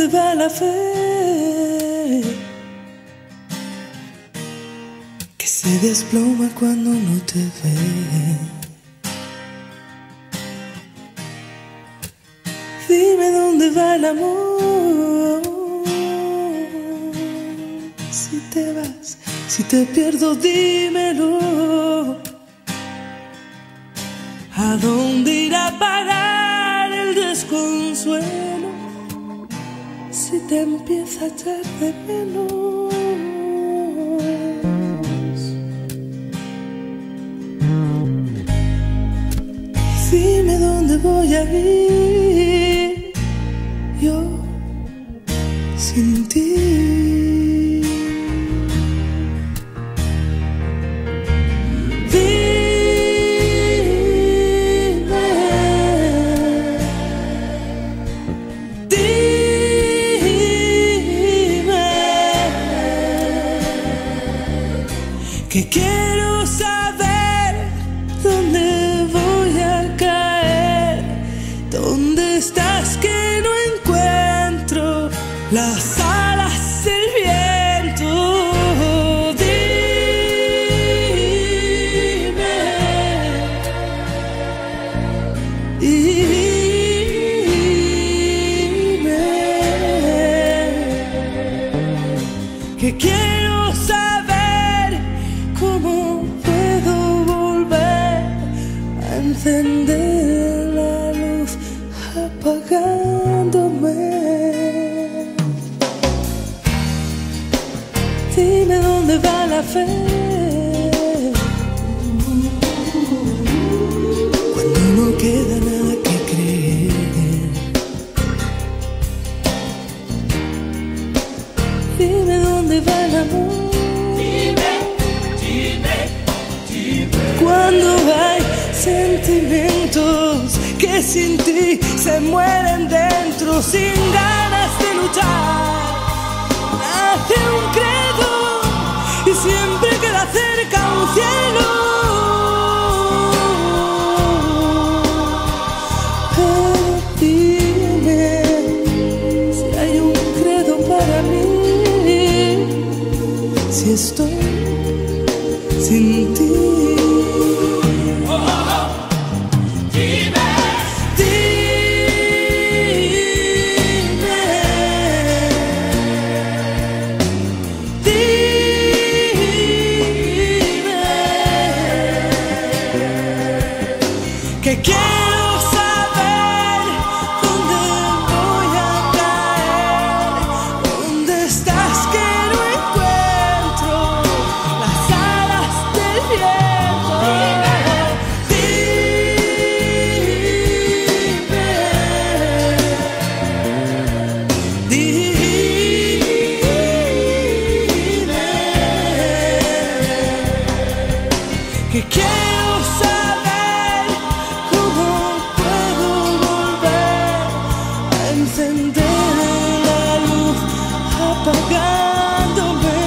Dónde va la fe que se desploma cuando no te ve. Dime dónde va el amor si te vas, si te pierdo, dímelo. ¿A dónde irá a parar el desconsuelo si te empieza a echar de menos? Dime dónde voy a ir que quiero saber dónde voy a caer, dónde estás que no encuentro las alas del viento. Dime, cómo puedo volver a encender la luz apagándome. Dime dónde va la fe. Cuando no queda nada que creer. Dime dónde va el amor. Cuando hay sentimientos que sin ti se mueren dentro, sin ganas de luchar, nace un credo y siempre queda cerca un cielo. Pero dime si hay un credo para mí, si estoy sin ti. Que quiero saber cómo puedo volver a encender la luz apagándome.